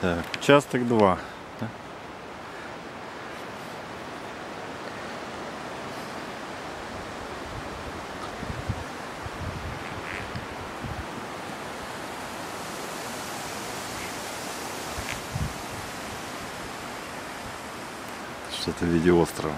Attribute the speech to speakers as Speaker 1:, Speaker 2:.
Speaker 1: Так, участок 2. Что-то в виде острова.